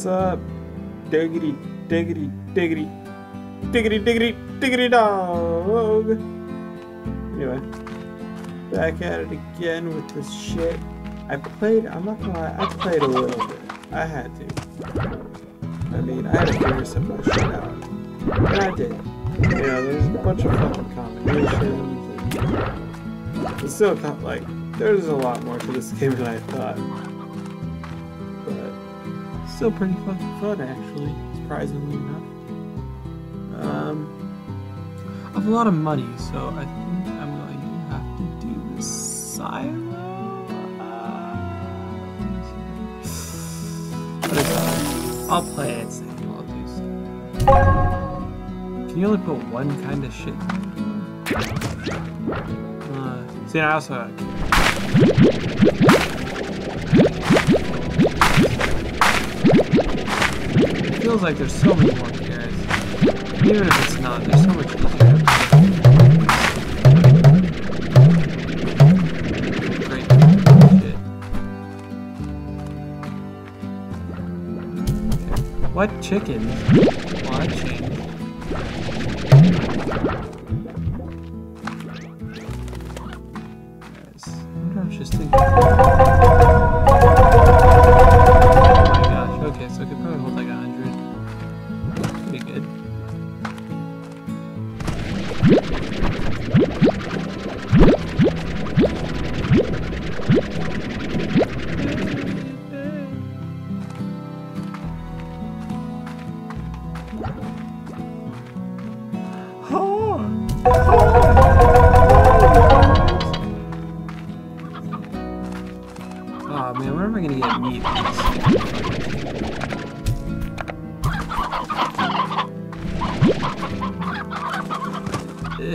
What's up? Diggity, diggity, diggity, diggity, diggity, diggity dog. Anyway, back at it again with this shit. I played, I'm not gonna lie, I played a little bit. I had to. I mean, I had to figure some of shit out. And I did. You know, there's a bunch of fucking combinations. And it's still like, there's a lot more to this game than I thought. But still pretty fucking fun, actually, surprisingly enough. Um, I have a lot of money, so I think I'm going to have to do the silo. Is that? I'll play it safe. I'll do so. Can you only put one kind of shit? Uh, see, I also feels like there's so many more carrots. Even if it's not, there's so much easier. What chickens? Well, I changed.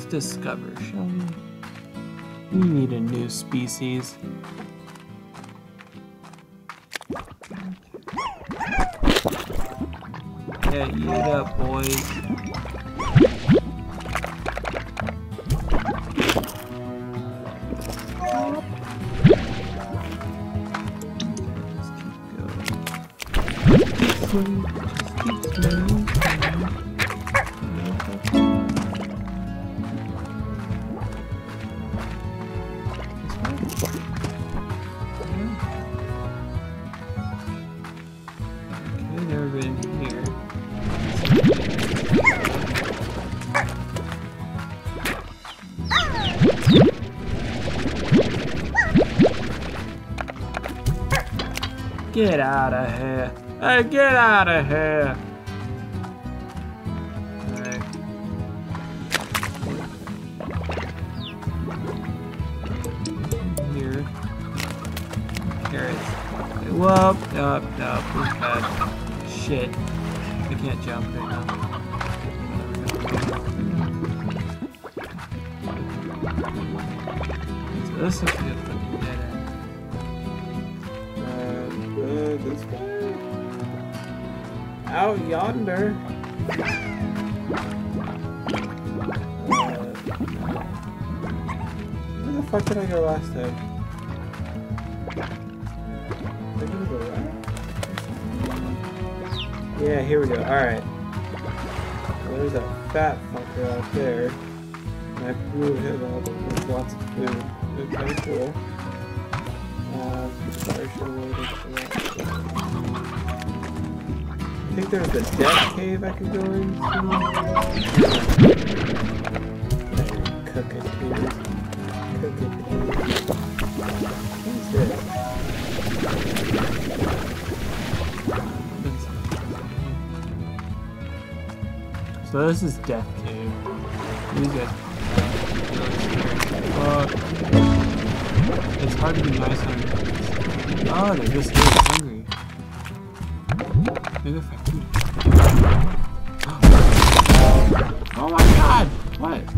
let's discover, shall we? We need a new species. Yeah, eat up, boys. Let's keep going. Get out of here. Hey, get out of here. Alright. Here. Carrots. Whoop. Nope, nope. This bad. Shit. I can't jump right now. This looks Out yonder. Where the fuck did I go last time? Yeah, here we go. Alright. Well, there's that fat fucker out there. And I blew him up with lots of food. Okay, cool. Uh, sorry, should have waited for that. Think there's a death cave I could go into. So this is Death Cave. These Fuck. It's hard to be nice on Oh, they're just hungry. I feed Oh my god! What? Shit.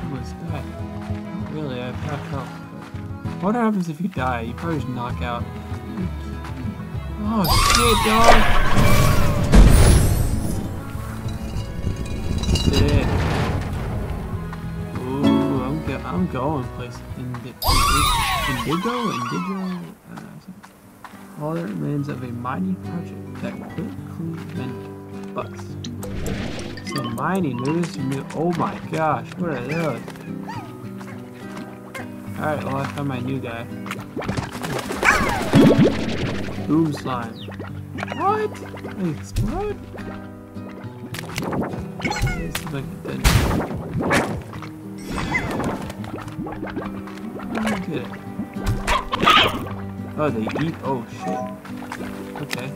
Who was that? Really, I have health. What happens if you die? You probably just knock out. Oh shit, dog! Sick. Ooh, I'm go I'm going places. Indi Indigo? Indigo? Uh, All that remains of a mining project that quickly went bust. So mining, notice new. Oh my gosh, what are those? Alright, well I found my new guy. Boom slime. What? They explode? This is like dead. Don't get it. Oh, they eat. Oh shit. Okay.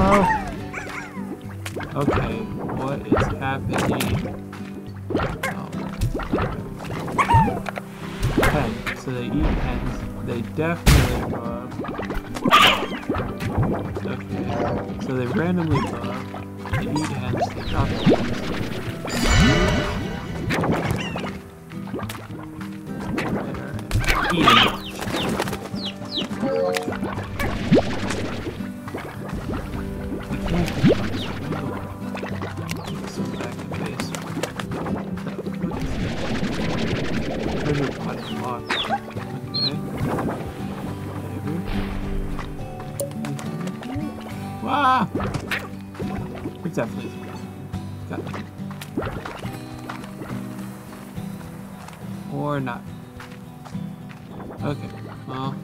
Oh. Okay, what is happening? Oh. Hen. So they eat hens. They definitely bug. Okay. So they randomly bug. They eat hens. They. Definitely got it. Or not. Okay, well.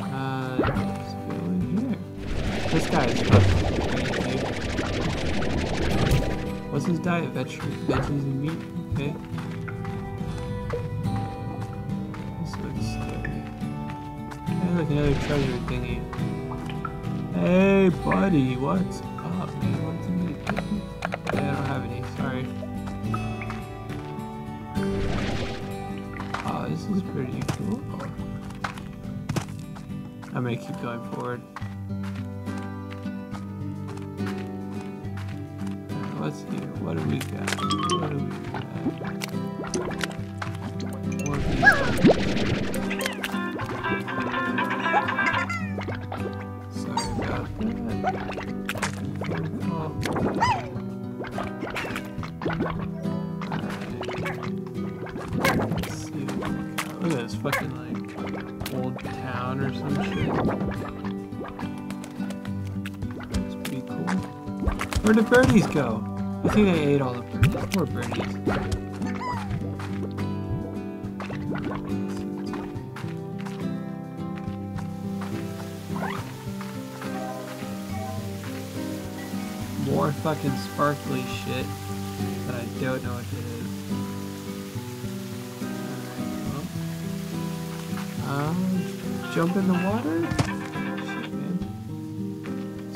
Uh, let's go in here. This guy is crazy. What's his diet? Veg veggies and meat? Okay. This looks scary. Hey, look, another treasure thingy. Hey, buddy, what's Is pretty cool. I'm gonna keep going forward. What's here? What do we got? What do we got? Let's see. Look at this fucking like old town or some shit. That's pretty cool. Where'd the birdies go? I think they ate all the birdies. Poor birdies. More fucking sparkly shit that I don't know what it is. Um, jump in the water?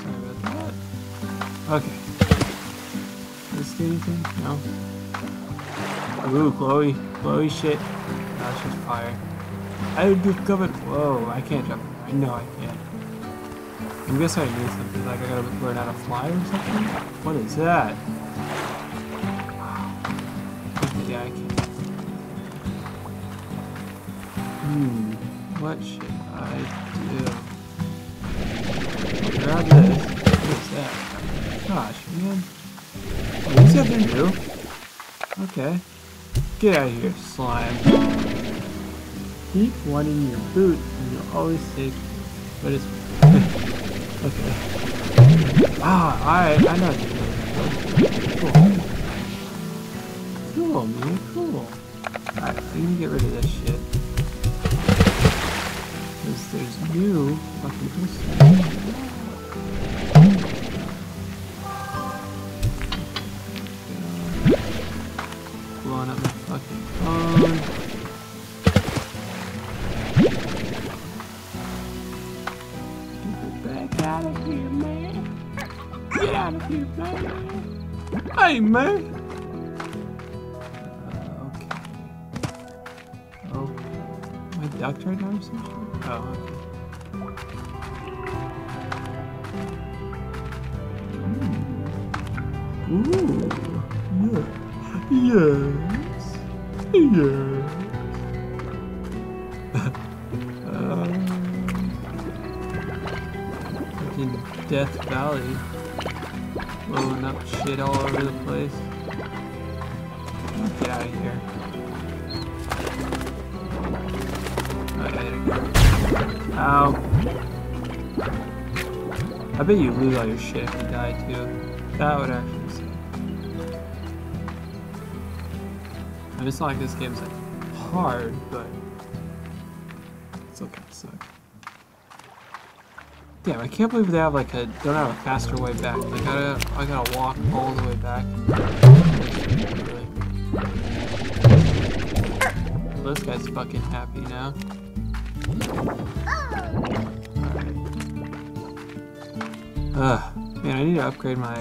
Sorry about that. Okay. Does this do anything? No. Ooh, Chloe. Chloe shit. No, it's just fire. I would get covered. Whoa, I can't jump. I know I can't. I guess I knew something. Like I gotta learn how to fly or something? What is that? Yeah, I can't. Hmm. What should I do? Grab this. What is that? Gosh, man. Oh, what's that thing do? Okay. Get out of here, slime. Keep in your boot and you'll always take but it's okay. Ah, alright, I know you're. Cool. Cool, man, cool. Alright, I'm gonna get rid of this shit. Because there's new up my fucking phone. Get back out of here, man. Get out of here, man. Hey, man. Uh, okay. Oh, am I ducked right now or something? Oh. Ooh. Yeah. Yes. Yes. fucking Death Valley. Blowing up shit all over the place. Get out of here. Ow. I bet you lose all your shit if you die too. That would actually suck. I mean, it's not like this game's like hard, but it's okay, suck. Damn, I can't believe they have like a don't have a faster way back. I gotta I gotta walk all the way back. Really. This guy's fucking happy now. Oh. Ugh, man, I need to upgrade my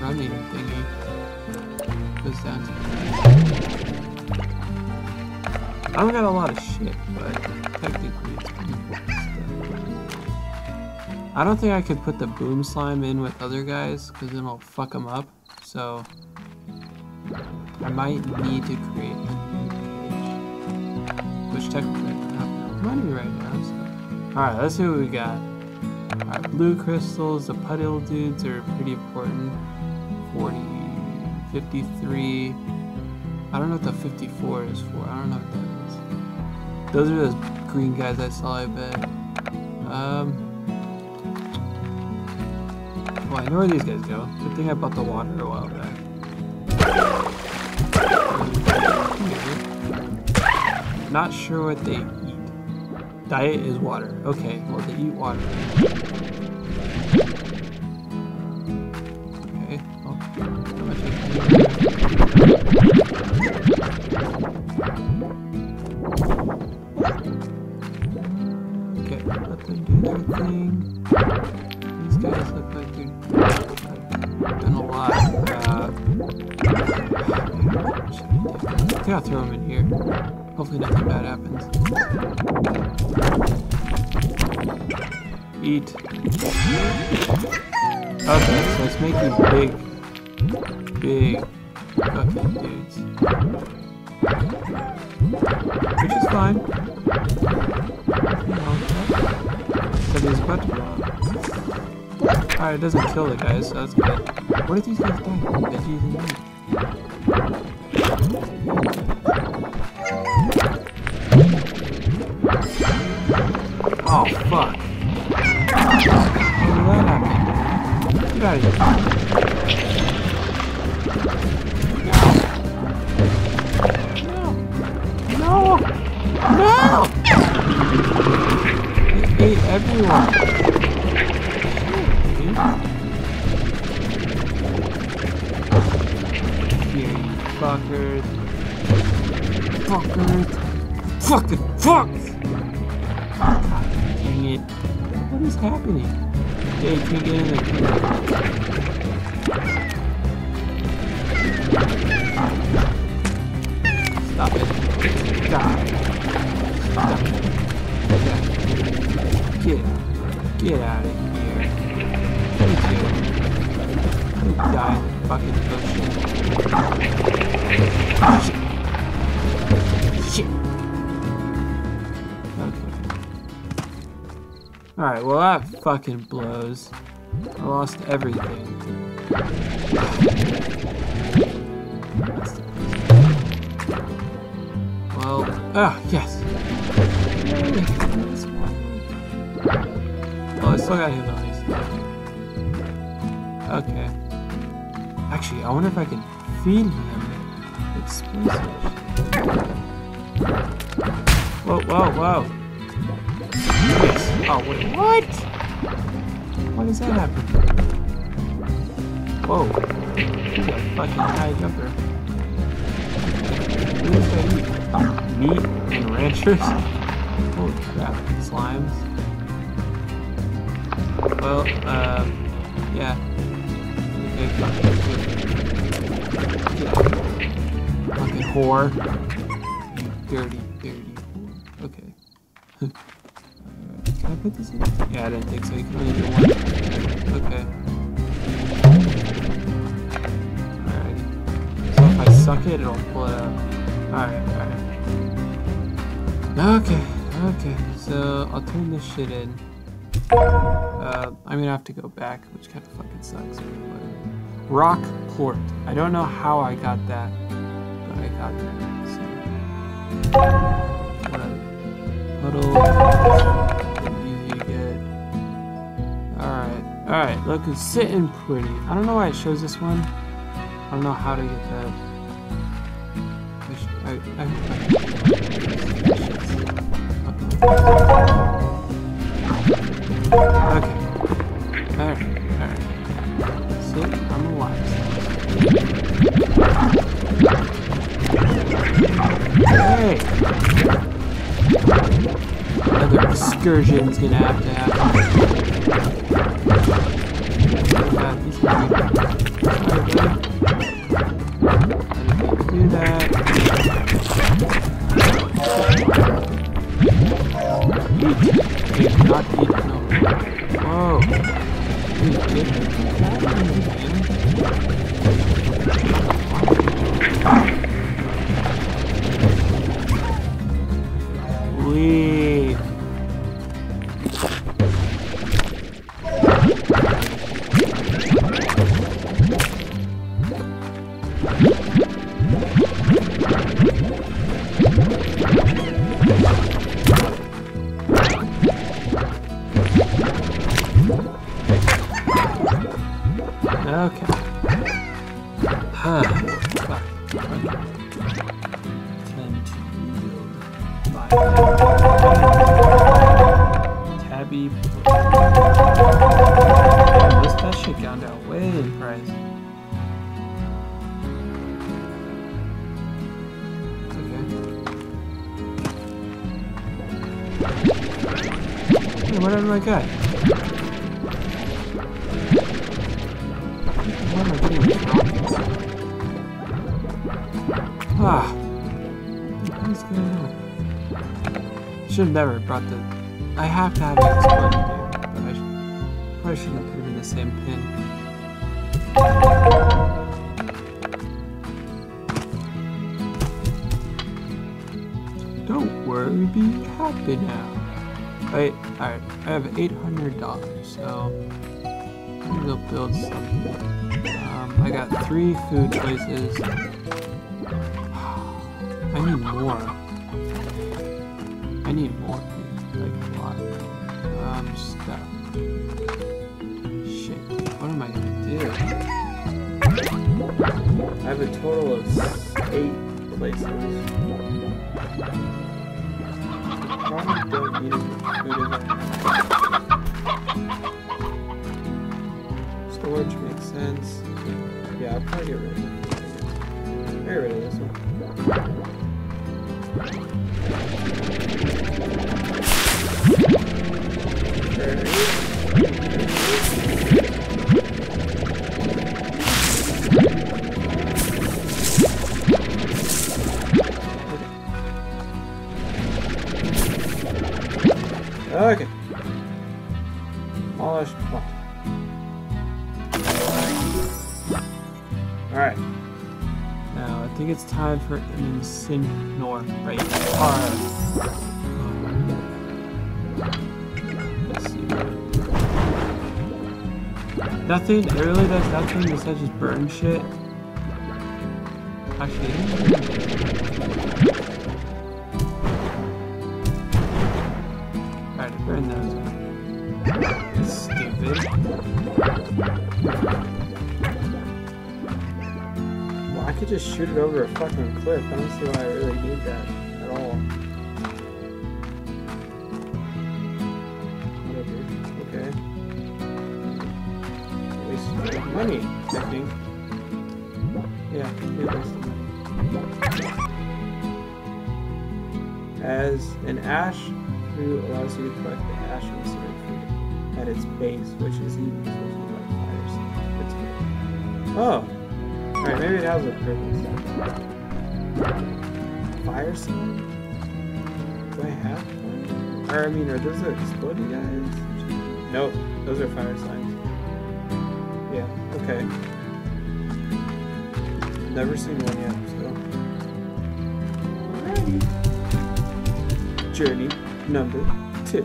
running thingy. Goes down to. I don't got a lot of shit, but technically it's stuff. I don't think I could put the boom slime in with other guys, because then it'll fuck them up. So, I might need to create a. Which technically I don't have money right now, so. Alright, let's see what we got. Alright, blue crystals, the puddle dudes are pretty important. 40, 53. I don't know what the 54 is for. I don't know what that is. Those are those green guys I saw, I bet. Um. Well, I know where these guys go. Good thing I bought the water a while back. Not sure what they. Diet is water. Okay, well they eat water. Okay, so it's making big, big fucking dudes. Which is fine. You know, he's about to blow up. Alright, it doesn't kill the guys, so that's good. What if these guys die? Veggies and meat. Oh, fuck. How did that happen? Out of. No! No! It ate everyone. You fuckers. Fuckers. Fucking fuck! God dang it. What is happening? You can't get in. Stop it. Die. Stop it. Get, get, get out of here. You die fucking ocean. Alright, well that fucking blows. I lost everything. Well, ah, yes. Oh, I still got these. Okay. Actually, I wonder if I can feed him explosives. Whoa, whoa, whoa. Oh, wait, what? Why does that happen? Whoa. He's a fucking high jumper. What eat? Meat and ranchers? Holy crap, slimes. Well, um, yeah. Okay, it. Fucking whore. You dirty, I put this in? Yeah, I didn't think so. You can only do one. Okay. Alrighty. So if I suck it, it'll pull it out. Alright, alright. Okay, okay. So I'll turn this shit in. Uh, I'm gonna have to go back, which kind of fucking sucks. but. Rock plort. I don't know how I got that, but I got that. So. Puddle. Alright. Look, it's sitting pretty. I don't know why it shows this one. I don't know how to get that. I, I, I, okay. Alright, alright. Sit, I'm alive. Hey! Another excursion's gonna have to happen. Hey, what to my guy? What am I getting Ah. What is going on? Should have never brought the. I have to have exploded, dude. But I probably shouldn't put it in the same pin. Worry, be happy now. Wait, alright, I have $800, so gonna go build something. Um, I got three food choices. I need more. I need more, dude. Like a lot. Um, stuff. Shit. What am I gonna do? I have a total of eight places. Storage makes sense. Yeah, I'll probably get rid of it. Get rid of this one. Time for an Incinerator right Alright. Nothing, it really does nothing besides just burn shit. Actually, Alright, burn those. Stupid. Could just shoot it over a fucking cliff. I don't see why I really need that at all. Whatever. Okay. Money, I think. Yeah. As an ash fruit allows you to collect the ash certain fruit at its base, which is even associated by fires. Potato. Oh! Alright, maybe it has a purpose. Fire slime? Do I have one? Or, I mean, are those exploding guys? Nope, those are fire slimes. Yeah, okay. Never seen one yet, so. Alrighty. Journey number two.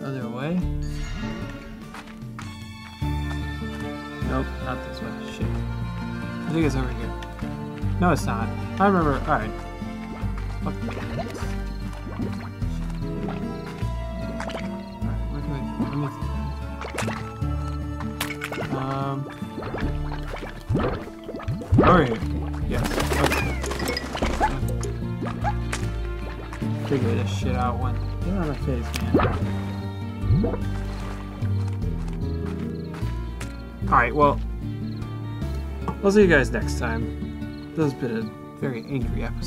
Other way. Nope, not this way. Shit. I think it's over here. No, it's not. I remember. Alright. Alright, Um. Over here. Yes. Okay. Figure this shit out one. Get out of my face, man. Alright, well. I'll see you guys next time. This has been a very angry episode.